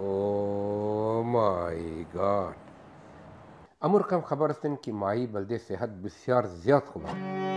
مائی oh گاڈ امر خم خبرستن کی مائی بلدے صحت زیاد زیادہ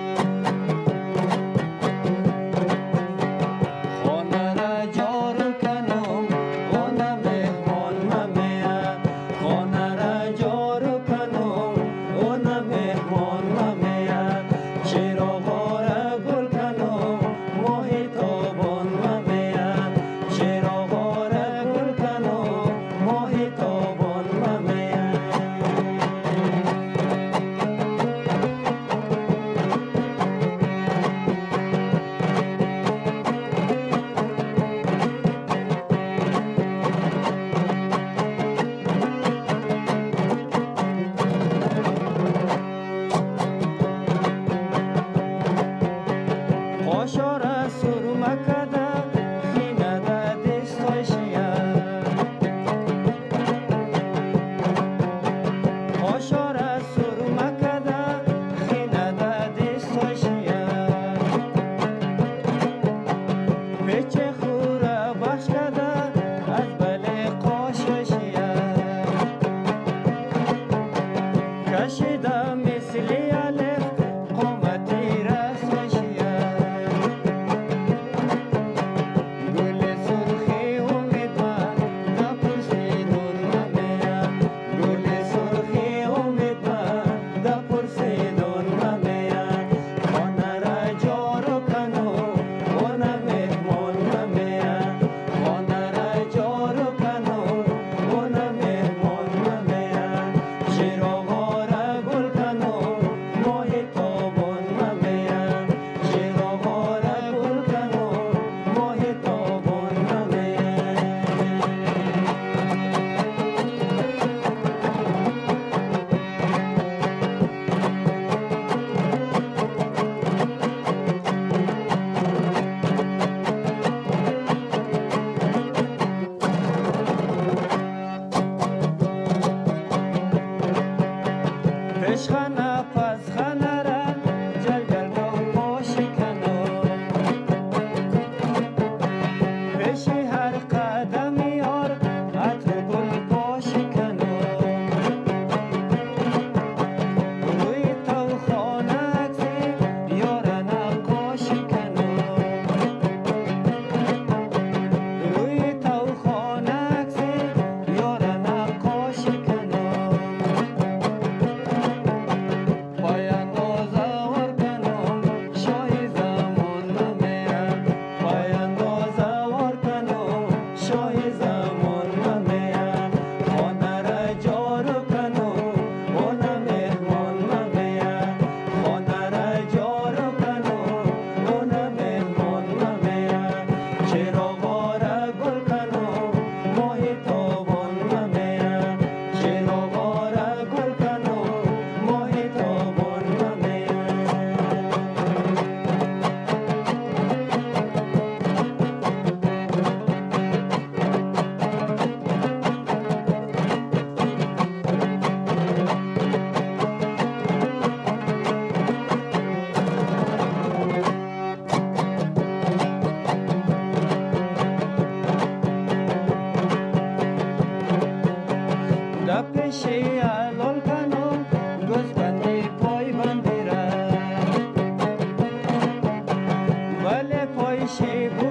谁不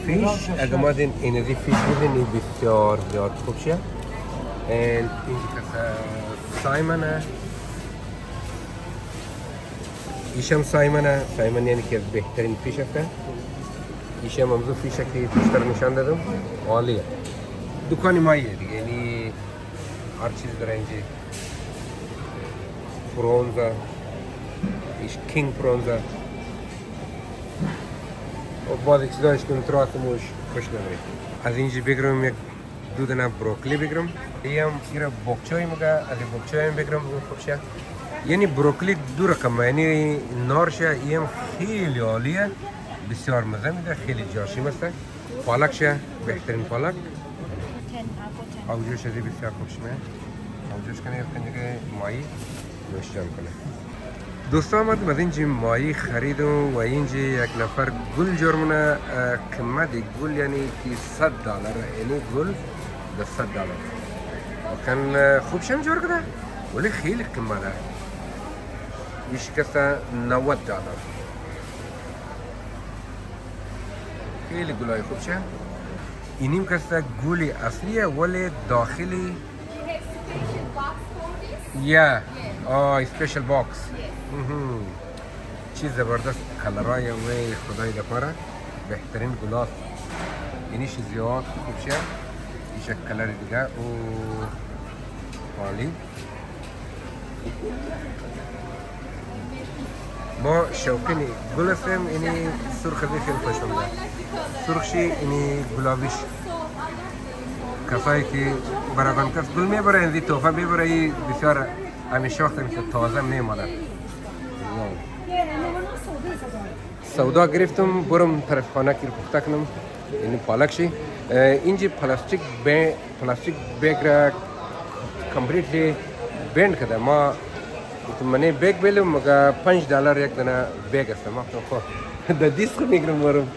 fish agama din energy fish din with your your kopsha and Simon है İşem Simon Simon yani ki behterin fish hakkı İşem hamzu fish hakkı fişler nişan dedim Aliye Dükkan imayi yedik yani Arçil direnci Bronza İş King Bronza بعد اکسی داشت ترات از اینجا بگرم یک دو بروکلی بگرم ایم ایره بوکچوی از این هم بگرم خوبشا یعنی بروکلی دو رقم یعنی نارشه ایم خیلی عالیه بسیار مزه میده خیلی جاشی است پالک شه بهترین پالک آوجوش ازی بسیار خوبشمه آوجوش کنه یک کنجگه مایی کنه دوست آمد از اینجا مایی خرید و اینجا یک نفر گل جرمونه قیمت گل یعنی که 100 دلار یعنی گل به 100 دلار واقعا خوب شم جور کرده ولی خیلی قیمته ایش کسا 90 دلار خیلی گلای خوب شم اینیم کسا گل اصلیه ولی داخلی یا آه اسپیشل باکس چی زبردست کلرای و خدای دپاره بهترین گلاب اینیش زیاد خوبشه ایش کلر دیگه او عالی ما شوقینی گل اینی سرخ بی خیلی یعنی خوشم سرخشی اینی گلابیش کسایی که برای بنکس گل میبره اینزی توفه میبره ای بسیار همیشه وقت تازه میمانه سودا گرفتم برم طرف خانه که پخته کنم یعنی پالک شی اینجی پلاستیک بیگ پلاستیک بیگ را کمپلیتلی بند کرده ما منه بیگ بیلم مگه پنج دلار یک دنه بیگ است ما خو د دیس خو میگرم برم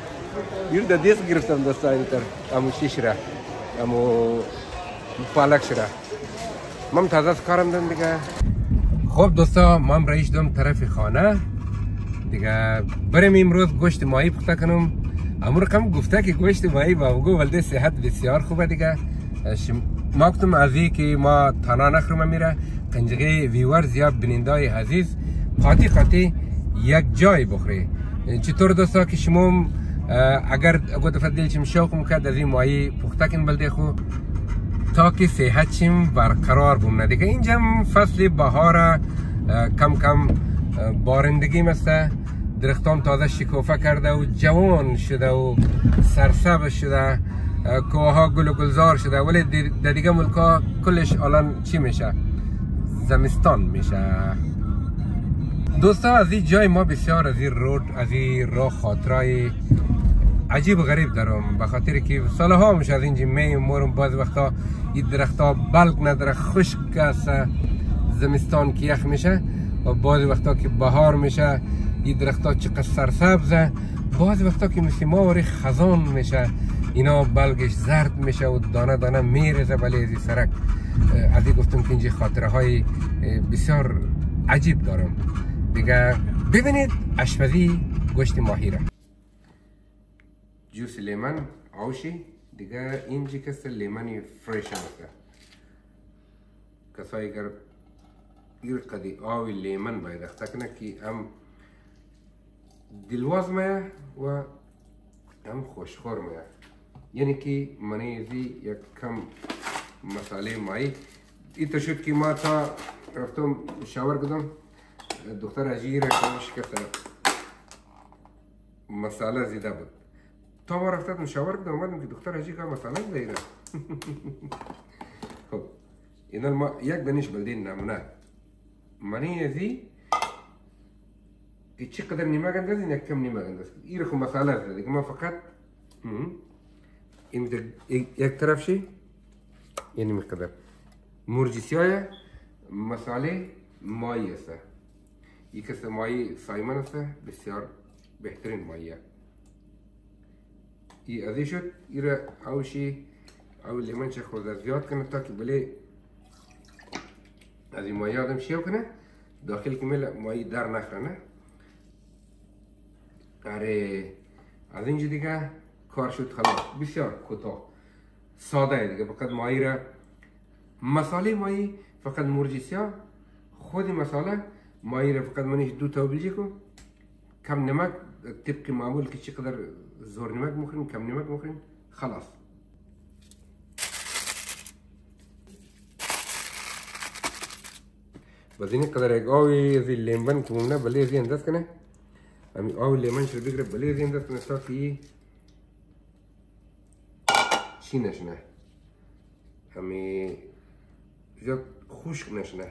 یور د دیس گرفتم دستانی تر امو شیش را امو پالک شرا من تازه کارم دم دیگه خب دوستا من رئیس دم طرف خانه دیگه بریم امروز گوشت ماهی پخته کنم امور کم گفته که گوشت ماهی با اوگو ولده صحت بسیار خوبه دیگه ما گفتم از که ما تانا نخرم میره قنجقه ویورز یا بنیندای عزیز قاطی قاطی یک جای بخوری چطور دوستا که شما اگر گفت فضل چیم شوق مکد از این ماهی پخته کن بلده خو تا که صحت چیم برقرار بوم دیگه اینجا فصل بهار کم کم بارندگی مسته درختان تازه شکوفه کرده و جوان شده و سرسبز شده کوه ها گل و گلزار شده ولی در دیگه ملک کلش الان چی میشه زمستان میشه دوستا از این جای ما بسیار از این رود از این راه خاطرای عجیب غریب دارم به خاطر که ها میشه از اینجا می مورم باز وقتا این درخت ها بلک نداره خشک است زمستان که یخ میشه و بعضی وقتا که بهار میشه این درخت ها چقدر سرسبزه بعض وقتا که مثل ما خزان میشه اینا بلگش زرد میشه و دانه دانه میرزه ولی از سرک از گفتم که اینجا خاطره های بسیار عجیب دارم دیگه ببینید اشپزی گوشت ماهی را جوس لیمن آوشی دیگه اینجا کس لیمن فریش هست کسایی که ایر قدی آوی لیمن باید اختکنه که هم دلواز مایا و هم خوشخور مایا یعنی که منی ازی یک کم مساله مایی ایتا شد که ما تا رفتم شاور کدم دختر اجی را کمش کفتا مساله زیده بود تا ما رفتم شاور کدم اومدم که دختر اجی که مساله زیده خب اینا ما یک دنش بلدین نمونه منی ازی غندير இச்சுக்கதர் நிமகந்தது غندير நிமகந்தது يرخو مسألة هذيك ما فقط إمد يكترف شي يعني مقدر مرجسيايا مسألة ماية سه يكسر ماي سايمن سه بسيار بهترين ماية إي أذيشت يرا أو شي أو اللي منش خذ زياد كنا تاكي بلي هذه ماية دم شيء وكنا داخل كمل ماي دار نخرنه آره از اینجا دیگه کار شد خلاص بسیار کوتاه ساده دیگه فقط مایی را مساله مایی فقط مرجی سیاه خود مساله مایی را فقط منش دو تا بلجی کن کم نمک طبق معمول که چقدر زور نمک مخوریم کم نمک مخوریم خلاص بزینی قدر اگاوی زی لیمبن کمونه بلی زی انداز کنه ami aule manchel bigre believe that na sta fi színes ne, ami jak husknes ne.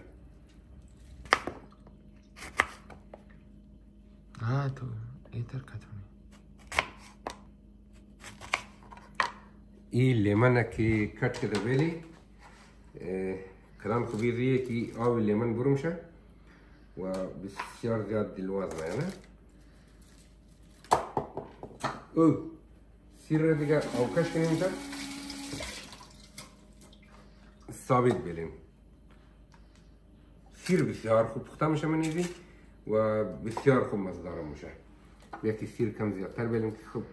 हाँ तो इधर का थोड़ी ई लेमन की कट के दबेली كلام خبير كي آوي الليمون برمشة وبالسيار زياد الوزن يعني او سیر دیگه اوکش کنیم اینجا ثابت بلیم سیر بسیار خوب پخته میشه منیدی و بسیار خوب مزدار میشه بیتی سیر کم زیادتر بلیم که خوب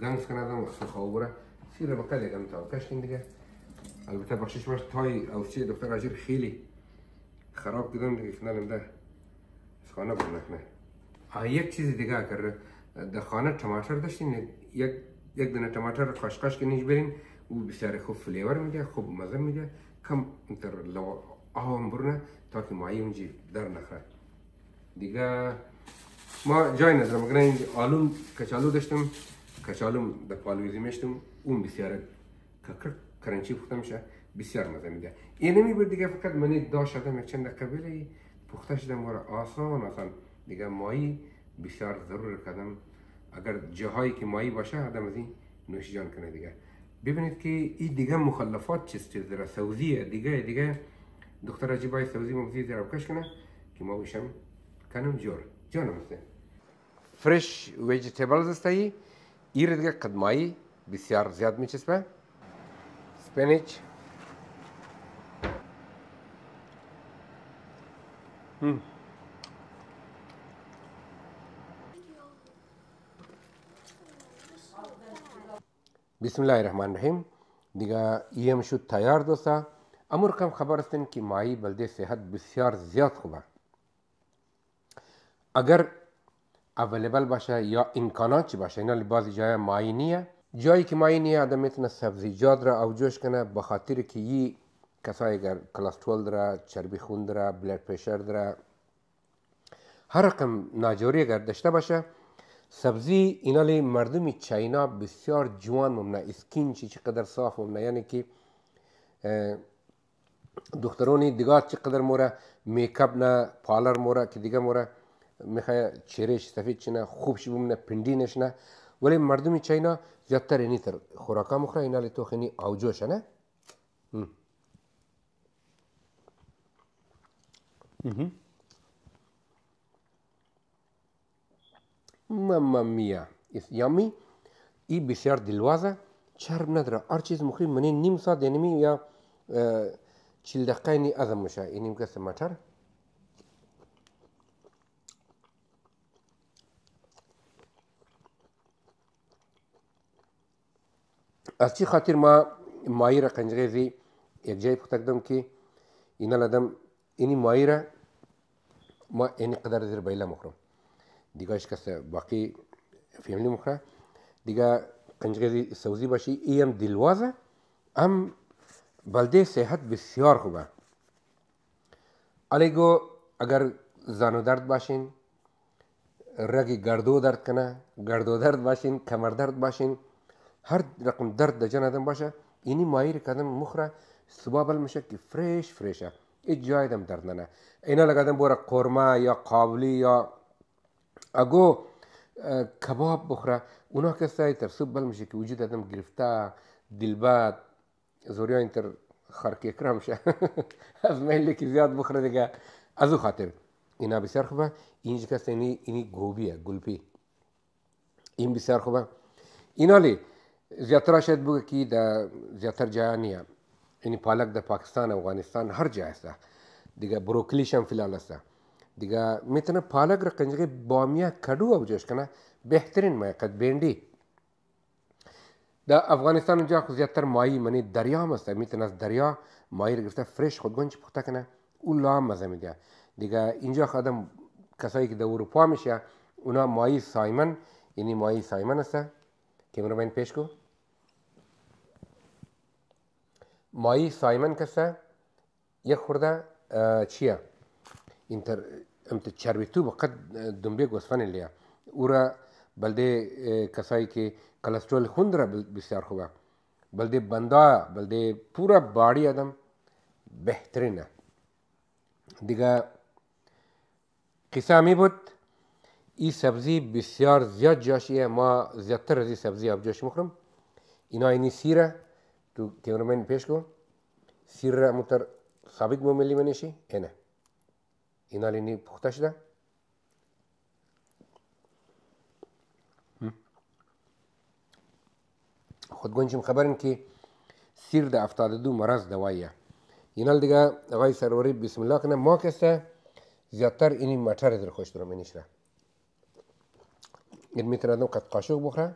گنز کنادم و سرخ بره سیر بقید دیگه تا اوکش کنیم دیگه البته بخشش باش تای اوسی دکتر عجیب خیلی خراب کردم دیگه کنالم ده از خانه برنکنه یک چیز دیگه کرده در خانه تماتر داشتین یک یک دونه تماتر قاشقاش که نیش برین او بسیار خوب فلیور میده خوب مزه میده کم انتر لو آهان برونه تا که مایی اونجی در نخره دیگه ما جای ندارم اگر اینجا آلوم کچالو داشتم کچالوم در پالویزی میشتم اون بسیار ککر کرنچی پختم میشه بسیار مزه میده این نمی بود دیگه فقط من داشتم یک چند قبیله پختش دم آسان آسان دیگه مایی بسیار ضرور کردم اگر جاهایی که مایی باشه آدم از این نوش جان کنه دیگه ببینید که این دیگه مخلفات چیست چیز داره سوزیه دیگه دیگه دکتر عجیبای سوزی ممکنی در کش کنه که ما بشم کنم جور جانم است فرش ویجیتیبلز است ای ایر دیگه قدمایی بسیار زیاد میچسبه سپینچ هم Bismillahirrahmanirrahim. Diga iyim şu tayar dosa. Amur kam xabar istin ki mai balde sehat bisyar ziyat xuba. Agar available باشه یا امکانات چی باشه اینا بعضی جای مایی نیه جایی که مایی نیه آدم میتونه سبزیجات را اوجوش کنه به خاطر که یی کسایی اگر کلسترول داره چربی خون داره بلد پرشر داره هر رقم ناجوری اگر داشته باشه سبزی اینا لی مردم چاینا بسیار جوان ممنه اسکین چی چقدر صاف ممنه یعنی که دخترانی دیگه چقدر موره میکاپ نه پالر موره که دیگه موره میخوای چهرهش سفید چنه خوب شی بمونه پندینش نه ولی مردم چاینا زیادتر اینی تر خوراکا مخوره اینا لی تو خینی آوجوش نه Mm-hmm. mamma mia, it's yummy. И бисер дилваза, чарб надра, арчиз мухи мне ним са денеми я чилдакайни азамуша, и ним каса матар. از چی خاطر ما مایی را قنجغیزی یک جای پخت کردم که اینا لدم اینی مایی را ما اینی قدر زیر بیلا مخرم دیگاش کەسە باقی فێملی مخرا دیگە قنجگەری سەوزی باشی ئەم دیلوازە ئەم بەلدەی سێحەت بسیار خوبە ئەلێگۆ ئەگەر زانودارد باشین ڕێگی گردۆ دەردکەە گردۆ دەرد باشین کەمەردەرد باشین هەر رقم دەرد دەجەنادەم باشە ئینی مایرکەدم مخرا سوبابل مشکی فرێش فرێشە هیچ جایدەم دەردنە ئەینا لەگەدەم بۆرە قۆرما یا قاولی یا اگو کباب بخوره اونا کسایی ترسوب بل میشه که وجود آدم گرفته دلبد زوریا اینتر خرکی کرم شه از میلی که زیاد بخوره دیگه از او خاطر اینا بسیار خوبه اینج کس اینی اینی گوبیه گلپی این بسیار خوبه اینا لی زیاتره شاید بگه که در زیاتر جای نیه یعنی پالک در پاکستان افغانستان هر جای است دیگه بروکلیش هم فلان است Diga mitine palagra kancıgı bamiya kadu avcayışkana behterin mayakad bendi. Da Afganistan ja khu ziyadtar mayi mani darya masta mitine az darya mayi rgirta fresh khudgon chi pukhta kana u la maza midya. Diga inja khadam kasai ki da Avrupa mishya una mayi Simon yani mayi Simon asta cameraman pesh ko. مایی سایمن کسه یک خورده چیه intercharvitù وقت دنبێک گۆسفەنێن لێە ورە بەلدێ کەسایکی کەلسترۆل خوندرە بسیار خوبە بەلدێ بەندا بەلدێ پورە باڑی ئەدەم بهترینە دیگە قیسامی بود ای سبزی بسیار زیاد جاشیه ما زیاتر از این سبزی آبجوش مخورم اینا اینی سیره تو کیونمین پیش کو سیره متر ثابت مو ملی منشی اینه иналини пухта шуда خودگونجم خبرن که سیر ده افتاده دو مرض دوایه اینال دیگه آقای سروری بسم الله کنه ما کسه زیادتر اینی مطر در خوش درم اینیش را این میترادم قد قاشق بخوره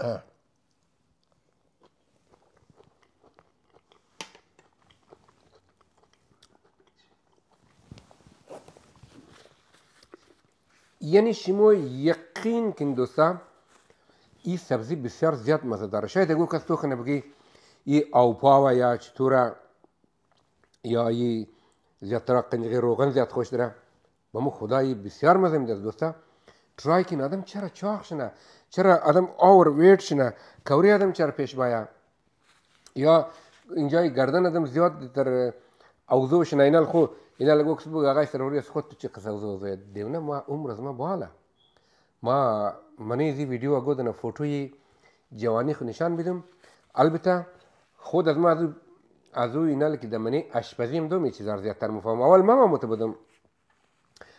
آه یعنی شما یقین کن دوستا این سبزی بسیار زیاد مزه داره شاید اگه کس تو کنه بگی ای اوپاوا یا چطوره یا ای زیادتر قنجقی روغن زیاد خوش داره با ما خدایی بسیار مزه میده دوستا ترای کن آدم چرا چاق شنه چرا آدم آور ویت شنه کوری آدم چرا پیش بایا یا اینجای گردن آدم زیاد در اوزو شنه اینال خو inalagog zbog agaistarorio shottuči qasagzugzuyadevna ma umra zma boala ma mani zi video godana fotoyi جوانی خو نشان بدم البته خود از ما از از او اینال که دمنی اشپزیم دومی چیزار زیادتر مفاهم اول ما مت بودم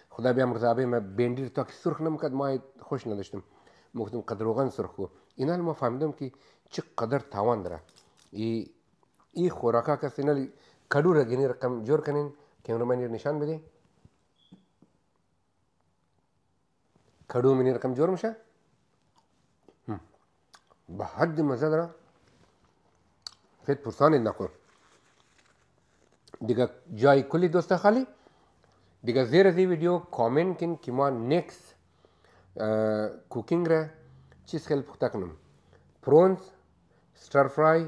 خدا بیا مرزابه ما بندیر تا که سرخ نمکد ما خوش نداشتم مگفتم قدر روغن سرخ کو اینال ما فهمیدم که چه قدر تاوان داره ای ای خوراکا کسی نل کدو را گینی رقم جور کنین کیمرا منیر نشان بده کدو منیر کم جور میشه به حد مزه داره فیت پرسانی نکن دیگه جای کلی دوستا خالی دیگه زیر از این ویدیو کامنت کن که ما نیکس کوکینگ را چیز خیلی پخته کنم پرونز ستر فرای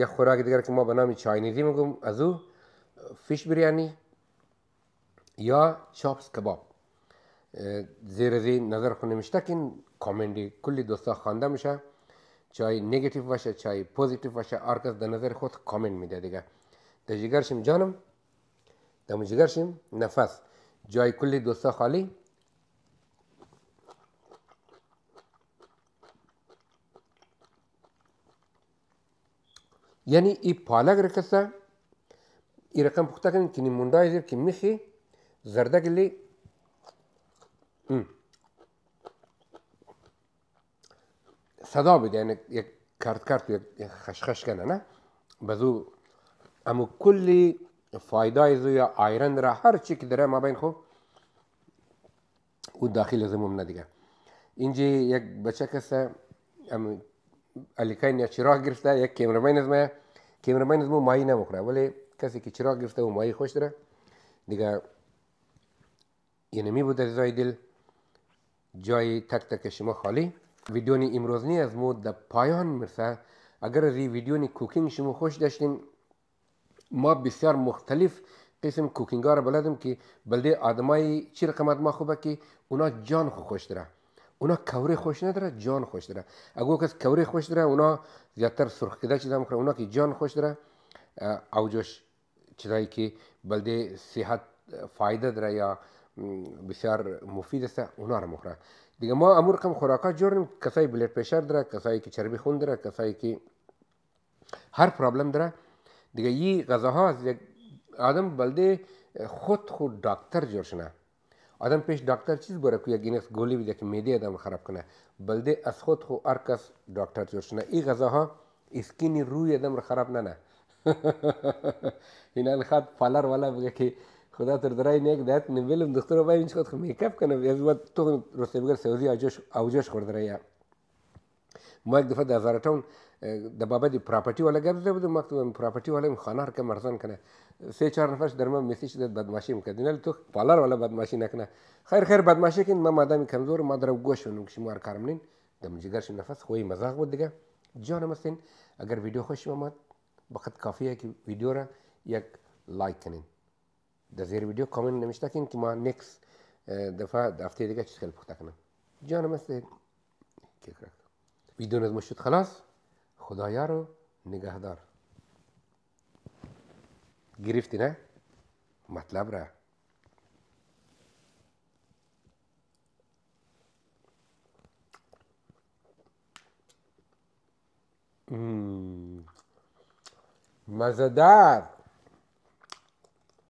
یا خوراک دیگر که ما به نام چاینیزی میگم از او فیش بریانی یا شابس کباب زیر زی نظر خود نمیشتکین کامنتی کلی دوستا خوانده میشه چای نگتیو باشه چای پوزیتیو باشه هر در نظر خود کامنت میده دیگه در جگرشیم جانم در جگرشیم نفس جای کلی دوستا خالی یعنی ای پالک رکسته İrakan Puhtakin kini mundayzer hmm. ki mihi zardagili صدا بده يعني كارت كارت خشخش كان انا بذو اما كل فايده يزو يا ايرن را هر چی که داره ما بین خو و داخل زموم ندیگه اینجی یک بچه کسه ام الیکاین یا چراغ گرفته یک کیمرمین از ما کیمرمین از ما مایی نمکره ولی کسی که چراغ گرفته و مایه خوش داره دیگه یعنی می بود از دل جای تک تک شما خالی ویدیونی امروزنی از مو در پایان میرسه اگر از ویدیونی کوکینگ شما خوش داشتین ما بسیار مختلف قسم کوکینگ ها را بلدم که بلده آدمای چی قمت ما خوبه که اونا جان خو خوش داره اونا کوری خوش نداره جان خوش داره اگه کس کوری خوش داره اونا زیادتر سرخ کده چیزا میخوره اونا که جان خوش داره اوجش çilayki balde sihat fayda dara ya بسیار مفید است اونا رو مخوره دیگه ما امور کم خوراکات جوریم کسایی بلد پشر داره کسایی که چربی خون داره کسایی که هر پرابلم داره دیگه یه غذاها از یک آدم بلده خود خود دکتر جور شنه آدم پیش دکتر چیز بره که یک این گولی بده که میده آدم خراب کنه بلده از خود خود هر کس دکتر جور شنه این غذاها اسکین روی آدم رو خراب نه نه این الخط پالر والا بگه که خدا تر درای نیک دهت نمیلم دکتر باید اینش خود میکاپ کنم از وقت تو رسته بگر سعودی آجش آوجش خورد رایا ما یک دفعه دزارتون د بابا دی پراپرټي ولا ګرځې بده ما ته پراپرټي ولا خانه هر کم ارزان کنه سه چهار نفر درمه میسیج د بدمعشی مکدین له تو پالر ولا بدمعشی نکنه خیر خیر بدمعشی کین ما مادام کمزور ما درو گوش ونم کشم ور کارم نین دم جگر نفس خوې مزاق بود دیگه جانم استین اگر ویډیو خوش اومد وقت کافی ہے کہ ویڈیو را یک لائک کنین در زیر ویدیو کامنت نمیشته کن که ما نیکس دفعه هفته دیگه چیز خیلی پخته کنم جانم است ویدیو نظم شد خلاص خدا یارو نگهدار گرفتی نه مطلب را מזדר.